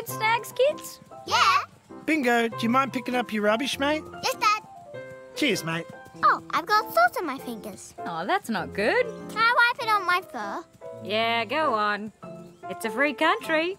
food snags, kids? Yeah. Bingo, do you mind picking up your rubbish, mate? Yes, Dad. Cheers, mate. Oh, I've got salt on my fingers. Oh, that's not good. Can I wipe it on my fur? Yeah, go on. It's a free country.